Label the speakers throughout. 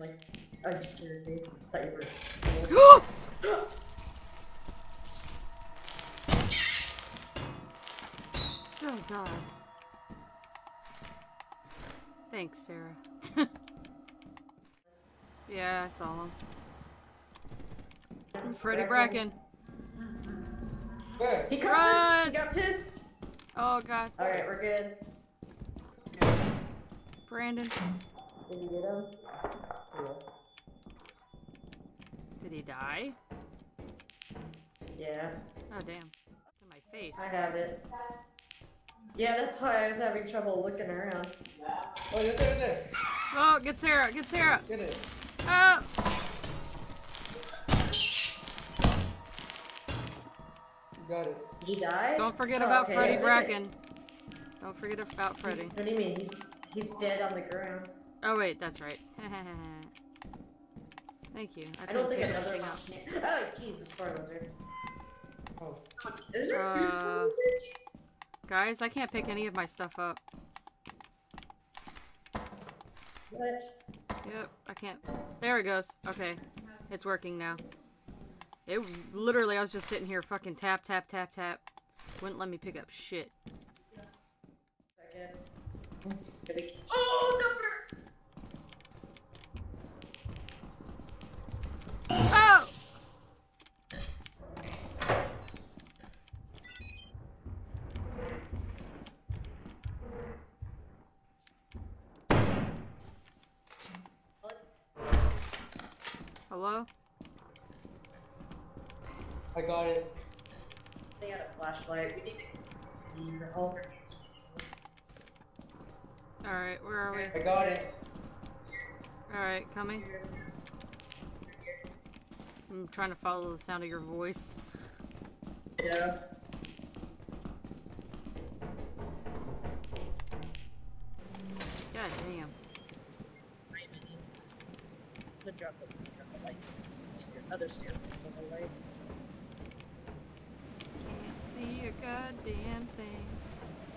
Speaker 1: like, I just scared me. thought you were.
Speaker 2: oh god. Thanks, Sarah. yeah, I saw him. Freddy Bracken.
Speaker 1: He covered.
Speaker 2: Run!
Speaker 1: He got pissed.
Speaker 2: Oh god.
Speaker 1: All right, we're good.
Speaker 2: Brandon.
Speaker 1: Did you get him?
Speaker 2: Did he die?
Speaker 1: Yeah,
Speaker 2: Oh damn. It's in my face.
Speaker 1: I have it. Yeah, that's why I was having trouble looking around.
Speaker 3: Oh, you're there, there.
Speaker 2: Oh, get Sarah, get Sarah!
Speaker 3: Get it.
Speaker 2: Oh!
Speaker 3: You got it.
Speaker 1: Did he die?
Speaker 2: Don't forget
Speaker 1: Oh,
Speaker 2: about
Speaker 1: okay,
Speaker 2: Freddie
Speaker 1: yes,
Speaker 2: Bracken.
Speaker 1: yes.
Speaker 2: Don't forget about
Speaker 1: He's-
Speaker 2: Freddie.
Speaker 1: What do you mean? He's he's dead on the ground.
Speaker 2: Oh wait, that's right. Thank you.
Speaker 1: I don't think
Speaker 2: couldn't pick
Speaker 1: another
Speaker 2: anything
Speaker 1: one
Speaker 2: up.
Speaker 1: Oh, Jesus, poor lizard.
Speaker 3: Oh.
Speaker 1: Is there two
Speaker 2: Uh,
Speaker 1: small lizards?
Speaker 2: Guys, I can't pick any of my stuff up.
Speaker 1: What?
Speaker 2: Yep, I can't. There it goes. Okay, it's working now. It literally, I was just sitting here fucking tap, tap, tap, tap. Wouldn't let me pick up shit.
Speaker 1: Second. Did we- Oh, number.
Speaker 2: Oh! Hello?
Speaker 3: I got it.
Speaker 1: They had a flashlight. We need to. need all her
Speaker 2: Alright, where are we?
Speaker 3: I got it.
Speaker 2: Alright, coming. I'm trying to follow the sound of your voice.
Speaker 1: Yeah.
Speaker 2: God damn.
Speaker 1: The drop the, the lights. Other stairways on the right.
Speaker 2: Can't see a goddamn thing.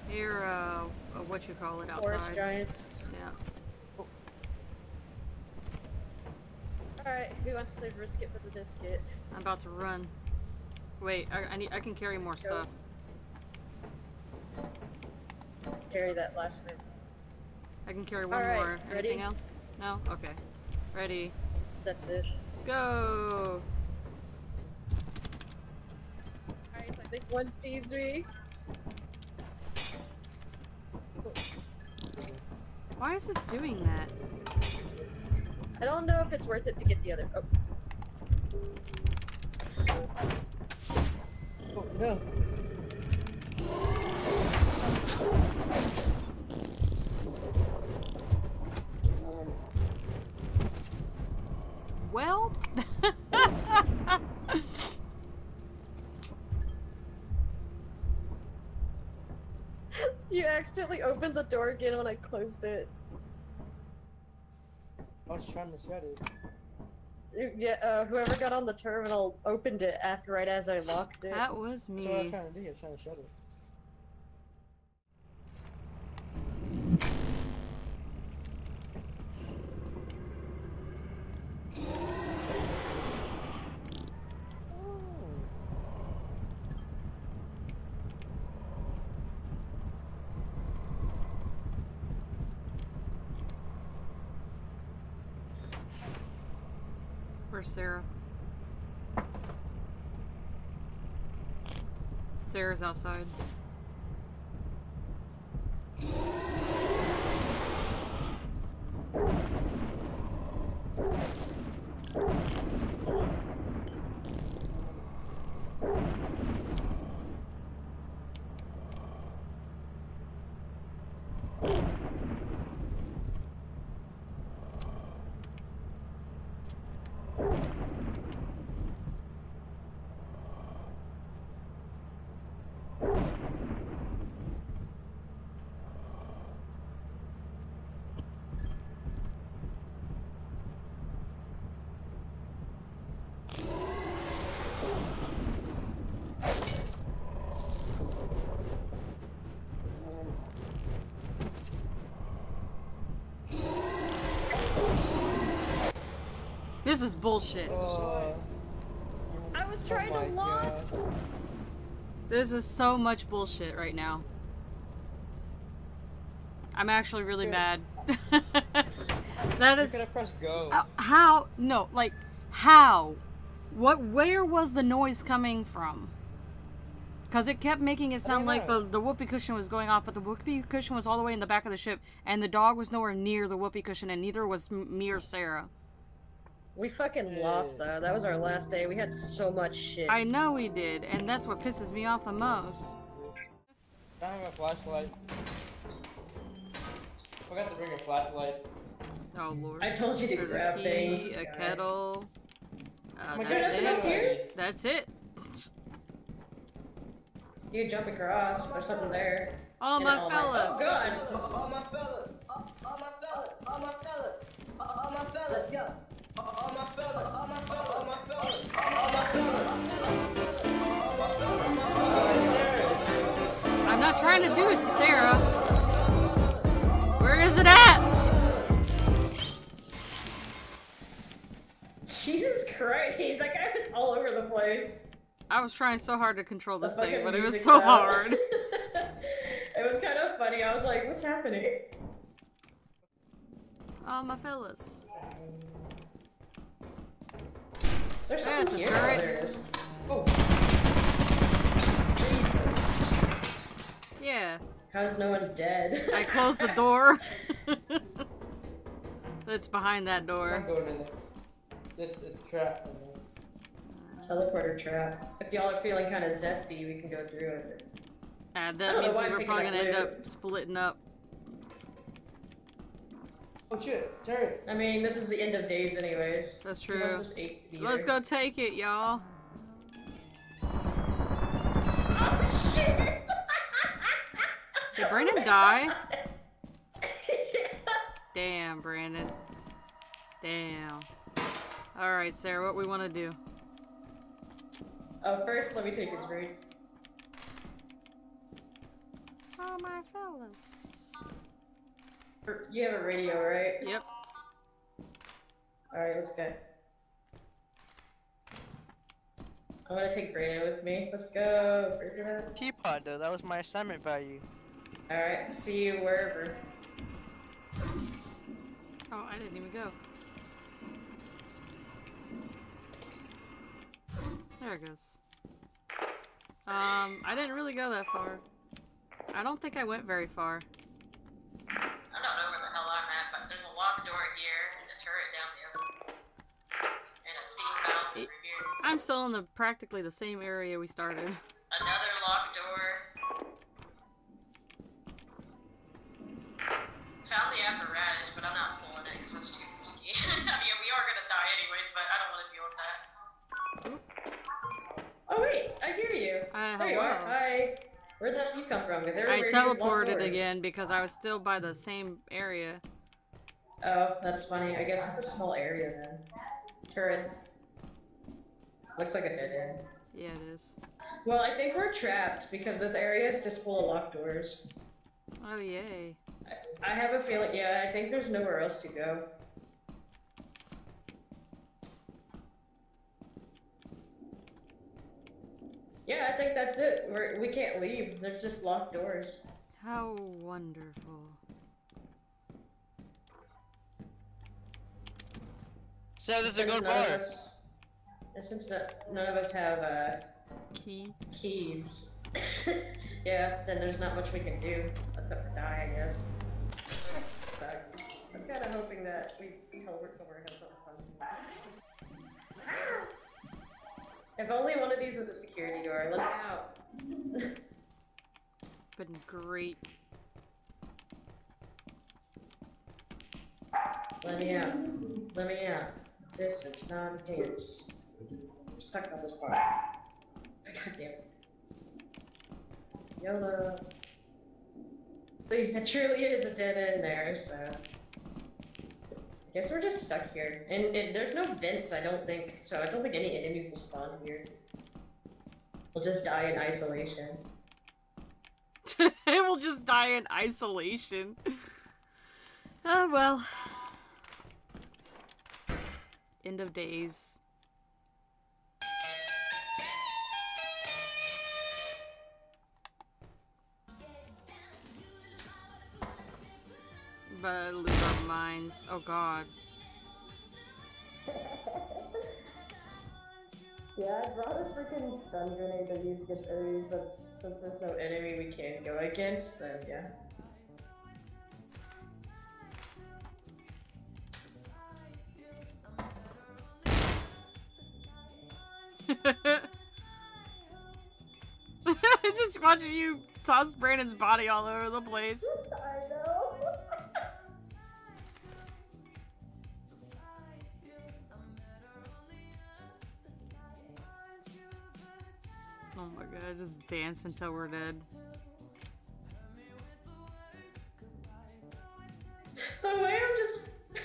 Speaker 2: Here, uh, what you call it outside?
Speaker 1: Forest giants.
Speaker 2: Yeah.
Speaker 1: Alright, who wants to risk it for the biscuit?
Speaker 2: I'm about to run. Wait, I, I need. I can carry more stuff.
Speaker 1: Carry that last thing.
Speaker 2: I can carry one more.
Speaker 1: ready?
Speaker 2: Anything else? No. Okay. Ready.
Speaker 1: That's it.
Speaker 2: Go.
Speaker 1: Alright, I think one sees me.
Speaker 2: Why is it doing that?
Speaker 1: I don't know if it's worth it to get the other. Oh,
Speaker 3: Oh, no.
Speaker 2: Well.
Speaker 1: you accidentally opened the door again when I closed it.
Speaker 3: I was trying to shut it.
Speaker 1: Yeah, uh, whoever got on the terminal opened it after right as I locked it.
Speaker 2: that was
Speaker 3: That's what I was
Speaker 2: me.
Speaker 3: trying to do. I was trying to shut it.
Speaker 2: Sarah? Sarah's outside. This is bullshit.
Speaker 3: Uh,
Speaker 1: I was
Speaker 3: oh
Speaker 1: trying
Speaker 3: my
Speaker 1: to lock.
Speaker 3: God.
Speaker 2: This is so much bullshit right now. I'm actually really
Speaker 3: Good.
Speaker 2: mad. that
Speaker 3: You
Speaker 2: is
Speaker 3: could have pressed go.
Speaker 2: Uh, how? No, like how? What? Where was the noise coming from? Because it kept making it sound like
Speaker 3: know.
Speaker 2: the the whoopee cushion was going off, but the whoopee cushion was all the way in the back of the ship, and the dog was nowhere near the whoopee cushion, and neither was m- me or Sarah.
Speaker 1: We fucking lost though. That was our last day. We had so much shit.
Speaker 2: I know we did, and that's what pisses me off the most.
Speaker 3: I don't have a flashlight. Forgot to bring a flashlight.
Speaker 2: Oh lord.
Speaker 1: I told you to
Speaker 2: There's
Speaker 1: grab
Speaker 2: a
Speaker 1: things.
Speaker 2: a
Speaker 1: Sky.
Speaker 2: kettle. Uh,
Speaker 3: My
Speaker 2: that's
Speaker 1: nothing else
Speaker 2: it.
Speaker 1: here?
Speaker 2: That's it.
Speaker 1: You jump across. There's something there.
Speaker 2: All my
Speaker 1: all
Speaker 2: fellas.
Speaker 1: Oh god.
Speaker 4: All my fellas,
Speaker 2: is it at?
Speaker 1: Jesus Christ, that guy was all over the place.
Speaker 2: I was trying so hard to control
Speaker 1: The
Speaker 2: this thing, but it was so
Speaker 1: fell.
Speaker 2: hard.
Speaker 1: it was kind of funny. I was like, what's happening?
Speaker 2: Oh, my fellas.
Speaker 1: Is there
Speaker 2: Yeah,
Speaker 1: something
Speaker 2: it's
Speaker 1: here? Oh,
Speaker 2: turret.
Speaker 1: there it is.
Speaker 3: Oh,
Speaker 2: Yeah,
Speaker 1: How's no one dead?
Speaker 2: I closed the door. That's behind that
Speaker 3: I'm
Speaker 2: door.
Speaker 3: going in there. This is a trap.
Speaker 1: Teleporter trap. If y'all are feeling kind of zesty, we can go through it.
Speaker 2: Uh, that means we
Speaker 1: I'm
Speaker 2: were
Speaker 1: picking
Speaker 2: probably gonna end up splitting up.
Speaker 3: Oh shit, turret.
Speaker 1: I mean, this is the end of days, anyways.
Speaker 2: That's true. Let's go take it, y'all. Brandon die? Damn, Brandon. Damn. Alright, Sarah, what we want to do?
Speaker 1: oh, first, let me take his ring.
Speaker 2: Oh, my fellas.
Speaker 1: Er, You have a radio, right?
Speaker 2: Yep.
Speaker 1: Alright, let's go. I'm gonna take Brandon with me. Let's go. Where's it?
Speaker 5: Teapot though, that was my assignment value.
Speaker 1: Alright, see you wherever.
Speaker 2: Oh, I didn't even go. There it goes. Um, I didn't really go that far. I don't think I went very far.
Speaker 1: I don't know where the hell I'm at, but there's a locked door here and a turret down the other. And a steam valve over here.
Speaker 2: I'm still in the practically the same area we started.
Speaker 1: Another Found the apparatus, but I'm not pulling it because that's too risky. I mean, we are gonna die anyways, but I don't want to deal with that. Oh wait, I hear you.
Speaker 2: Uh,
Speaker 1: there you are.
Speaker 2: hello.
Speaker 1: Hi. Where'd that you come from? Because
Speaker 2: I
Speaker 1: everywhere you just lock
Speaker 2: teleported again because I was still by the same area.
Speaker 1: Oh, that's funny. I guess it's a small area then. Turret. Looks like a dead end.
Speaker 2: Yeah, it is.
Speaker 1: Well, I think we're trapped because this area is just full of locked doors.
Speaker 2: Oh, yay.
Speaker 1: I, I have a feeling, yeah, I think there's nowhere else to go. Yeah, I think that's it. We're, we can't leave. There's just locked doors.
Speaker 2: How wonderful.
Speaker 5: So there's a
Speaker 1: Since
Speaker 5: gold bar.
Speaker 1: us- and since no- none of us have uh,
Speaker 2: Key.
Speaker 1: keys, yeah, then there's not much we can do except for die, I guess. But I'm kind of hoping that we Hilbert over has something fun. If only one of these was a security door. Let me out.
Speaker 2: Been great.
Speaker 1: Let me out. Let me out. This is not a dance. I'm stuck on this part. God damn it. YOLO. It truly is a dead end there, so. Guess we're just stuck here. And, and there's no vents, I don't think, so I don't think any enemies will spawn here. We'll just die in isolation.
Speaker 2: we'll just die in isolation. Oh well. End of days. Uh, Lose our. Oh god.
Speaker 1: Yeah, I brought a freaking stun grenade that used against enemies, but since there's no enemy we can't go against, then yeah.
Speaker 2: Just watching you toss Brandon's body all over the place. Oh my god, just dance until we're dead.
Speaker 1: the way I'm just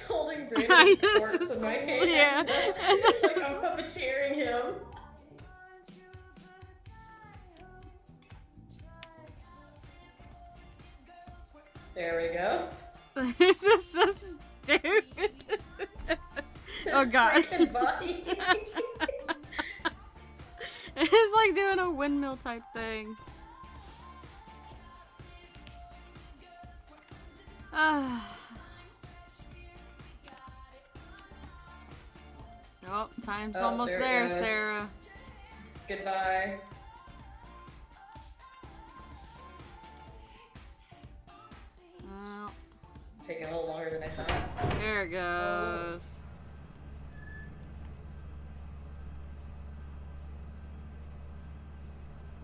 Speaker 1: holding Brandon's
Speaker 2: just-
Speaker 1: corpse in my hand.
Speaker 2: yeah.
Speaker 1: it's like I'm puppeteering him. There we go.
Speaker 2: this is so stupid. oh god. It's like doing a windmill type thing. Oh, time's
Speaker 1: Oh,
Speaker 2: almost
Speaker 1: there
Speaker 2: there. Sarah.
Speaker 1: Goodbye. Taking a little longer than I thought.
Speaker 2: there it goes.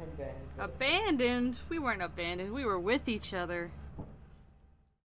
Speaker 3: Abandoned.
Speaker 2: Abandoned? We weren't abandoned. We were with each other.